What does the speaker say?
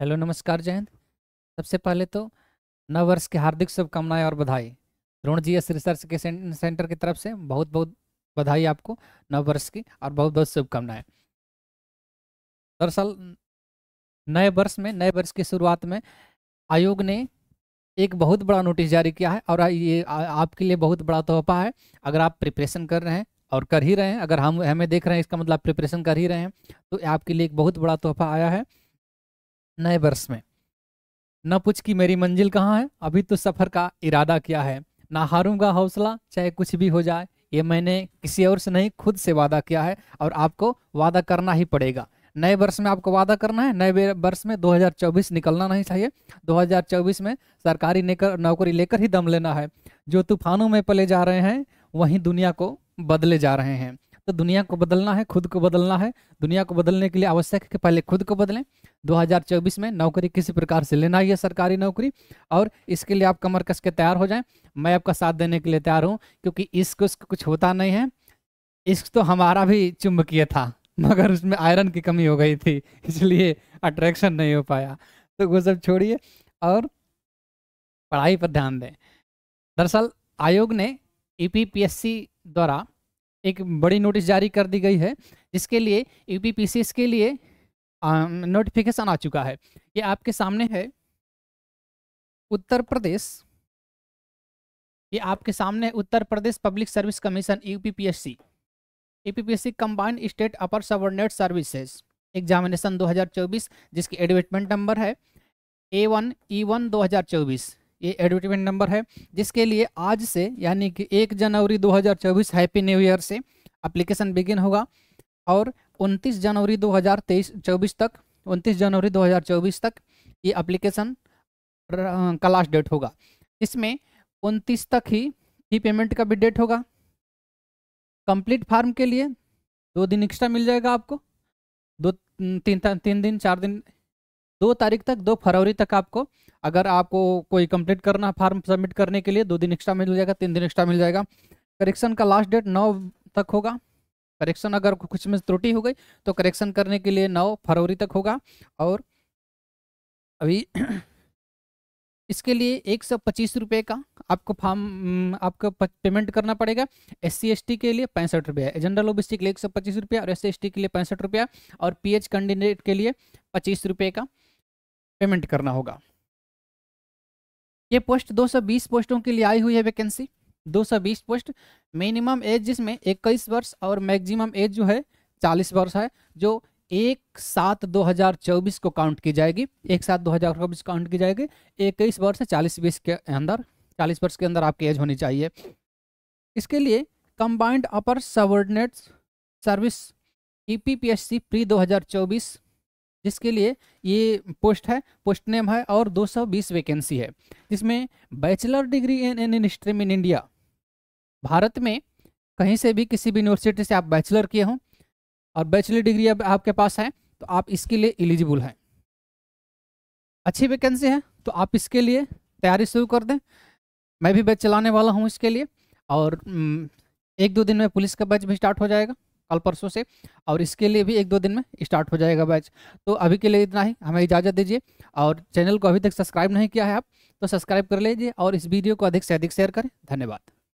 Hello, नमस्कार जयंत। सबसे पहले तो नव वर्ष की हार्दिक शुभकामनाएँ और बधाई। द्रोण जी एस रिसर्च के सेंटर की तरफ़ से बहुत बहुत बधाई आपको नव वर्ष की और बहुत बहुत शुभकामनाएँ। दरअसल, नए वर्ष में, नए वर्ष की शुरुआत में आयोग ने एक बहुत बड़ा नोटिस जारी किया है और ये आपके लिए बहुत बड़ा तोहफा है। अगर आप प्रिपरेशन कर रहे हैं और कर ही रहे हैं, अगर हम, हमें देख रहे हैं, इसका मतलब प्रिपरेशन कर ही रहे हैं तो आपके लिए एक बहुत बड़ा तोहफा आया है। नए वर्ष में। न पूछ कि मेरी मंजिल कहाँ है, अभी तो सफ़र का इरादा किया है। ना हारूँगा हौसला, चाहे कुछ भी हो जाए, ये मैंने किसी और से नहीं, खुद से वादा किया है और आपको वादा करना ही पड़ेगा। नए वर्ष में आपको वादा करना है, नए वर्ष में 2024 निकलना नहीं चाहिए। 2024 में सरकारी नेकर, नौकरी लेकर ही दम लेना है। जो तूफानों में पले जा रहे हैं, वहीं दुनिया को बदले जा रहे हैं। तो दुनिया को बदलना है, खुद को बदलना है। दुनिया को बदलने के लिए आवश्यक है कि पहले खुद को बदलें। 2024 में नौकरी किसी प्रकार से लेना ही है सरकारी नौकरी और इसके लिए आप कमर कस के तैयार हो जाएँ। मैं आपका साथ देने के लिए तैयार हूँ क्योंकि उश्क कुछ होता नहीं है। इश्क तो हमारा भी चुंबकीय था, मगर उसमें आयरन की कमी हो गई थी, इसलिए अट्रैक्शन नहीं हो पाया। तो वो सब छोड़िए और पढ़ाई पर ध्यान दें। दरअसल आयोग ने ईपीपीएससी द्वारा एक बड़ी नोटिस जारी कर दी गई है, जिसके लिए यूपीपीसीएस के लिए नोटिफिकेशन आ चुका है। ये आपके सामने है। उत्तर प्रदेश। ये आपके सामने है Uttar Pradesh public service commission UPPSC UPPSC combined state upper subordinate services examination 2024 जिसकी एडवर्टमेंट नंबर है ए वन ई वन दो ये एडवर्टीजमेंट नंबर है, जिसके लिए आज से, यानी कि एक जनवरी 2024 हैप्पी न्यू ईयर से अप्लीकेशन बिगिन होगा और 29 जनवरी 2023 24 तक 29 जनवरी 2024 तक ये अप्लीकेशन का लास्ट डेट होगा। इसमें 29 तक ही ही पेमेंट का भी डेट होगा। कंप्लीट फार्म के लिए दो दिन एक्स्ट्रा मिल जाएगा आपको। दो, तीन तीन दिन, चार दिन दो तारीख तक, दो फरवरी तक आपको, अगर आपको कोई कंप्लीट करना फार्म सबमिट करने के लिए, दो दिन एक्स्ट्रा मिल जाएगा, तीन दिन एक्स्ट्रा मिल जाएगा। करेक्शन का लास्ट डेट नौ तक होगा। करेक्शन अगर कुछ में त्रुटि हो गई तो करेक्शन करने के लिए नौ फरवरी तक होगा। और अभी इसके लिए एक सौ पच्चीस रुपये का आपको फॉर्म आपको पेमेंट करना पड़ेगा। एस सी एस टी के लिए पैंसठ रुपया जनरल ओ के लिए एक सौ पच्चीस रुपया और एस सी एस टी के लिए पैंसठ रुपया और पी एच कैंडिडेट के लिए पच्चीस रुपये का। पेमेंट करना होगा। ये पोस्ट 220 पोस्टों के लिए आई हुई है वैकेंसी। 220 पोस्ट मिनिमम एज जिसमें 21 वर्ष और मैक्सिमम एज जो है 40 वर्ष है, जो एक सात 2024 को काउंट की जाएगी। एक सात 2024 काउंट की जाएगी। इक्कीस वर्ष से चालीस बीस के अंदर, चालीस वर्ष के अंदर आपकी एज होनी चाहिए। इसके लिए combined upper subordinate service E P P S C pre दो हज़ार चौबीस जिसके लिए ये पोस्ट है, पोस्ट नेम है और 220 वैकेंसी है। जिसमें bachelor degree in in stream in India. Bharat में कहीं से भी किसी भी यूनिवर्सिटी से आप बैचलर किए हों और बैचलर डिग्री अब आपके पास है तो आप इसके लिए एलिजिबल हैं। अच्छी वैकेंसी है तो आप इसके लिए तैयारी शुरू कर दें। मैं भी बैच चलाने वाला हूँ इसके लिए और एक दो दिन में पुलिस का बैच भी स्टार्ट हो जाएगा। कल परसों से, और इसके लिए भी एक दो दिन में स्टार्ट हो जाएगा बैच तो अभी के लिए इतना ही, हमें इजाज़त दीजिए, और चैनल को अभी तक सब्सक्राइब नहीं किया है आप तो सब्सक्राइब कर लीजिए, और इस वीडियो को अधिक से अधिक शेयर करें। धन्यवाद।